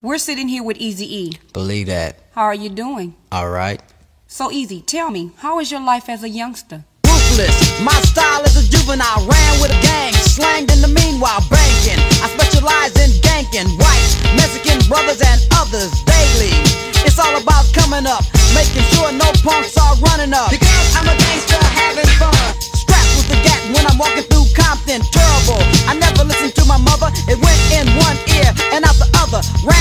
We're sitting here with Easy E. Believe that. How are you doing? All right. So Eazy, tell me, how is your life as a youngster? Ruthless. My style is a juvenile. Ran with a gang, slanged in the meanwhile banking. I specialize in ganking white Mexican brothers and others daily. It's all about coming up, making sure no punks are running up. Because I'm a gangster having fun. Strapped with the gat when I'm walking through Compton. Terrible. I never listened to my mother. It went in one ear and out the other. Ran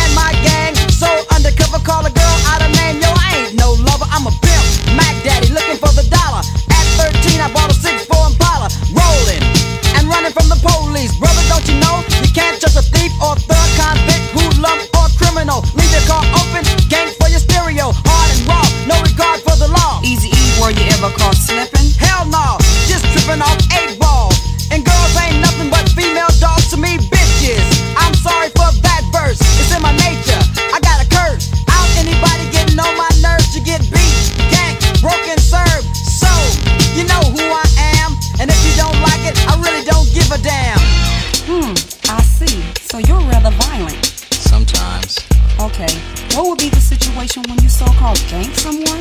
rather violent. Sometimes. Okay, what would be the situation when you so-called gank someone?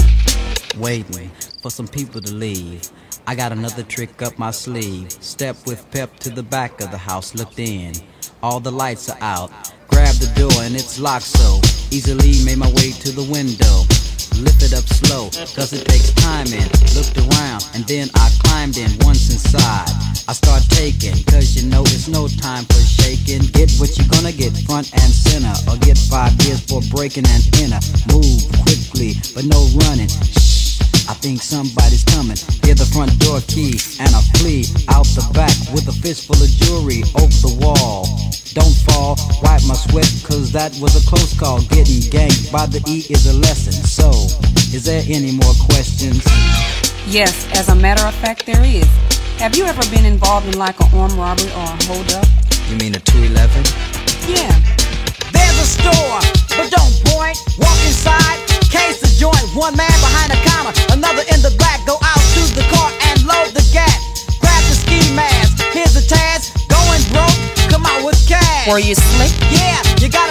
Wait, Waiting for some people to leave. I got another trick up my sleeve. Step with pep to the back of the house, looked in. All the lights are out. Grab the door and it's locked so easily made my way to the window. Lift it up slow, cause it takes time in. Looked around and then I climbed in once inside. I start taking, cause you know it's no time for shaking. Get what you're gonna get front and center, or get five years for breaking and enter. Move quickly, but no running. Shh, I think somebody's coming. Hear the front door key, and I flee out the back with a fistful of jewelry over the wall. Don't fall, wipe my sweat, cause that was a close call. Getting ganked by the E is a lesson. So, is there any more questions? Yes, as a matter of fact, there is. Have you ever been involved in like an armed robbery or a hold-up? You mean a 211? Were you slick? Yeah, you gotta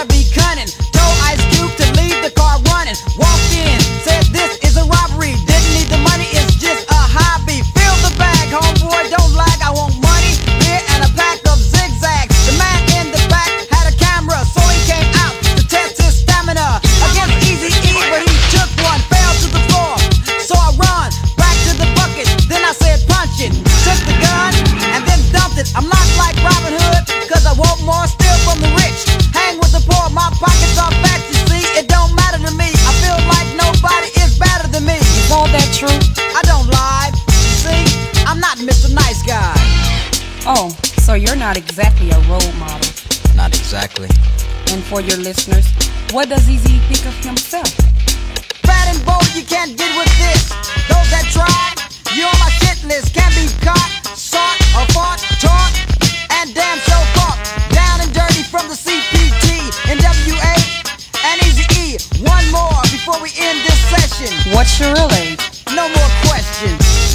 not exactly a role model. Not exactly. And for your listeners, what does Eazy think of himself? Fat and bold, you can't get with this. Those that try, you're on my shit list. Can't be caught, sought, or fought, taught, and damn so fought. Down and dirty from the CPT, NWA, and Easy E. One more before we end this session. What's your real age? No more questions.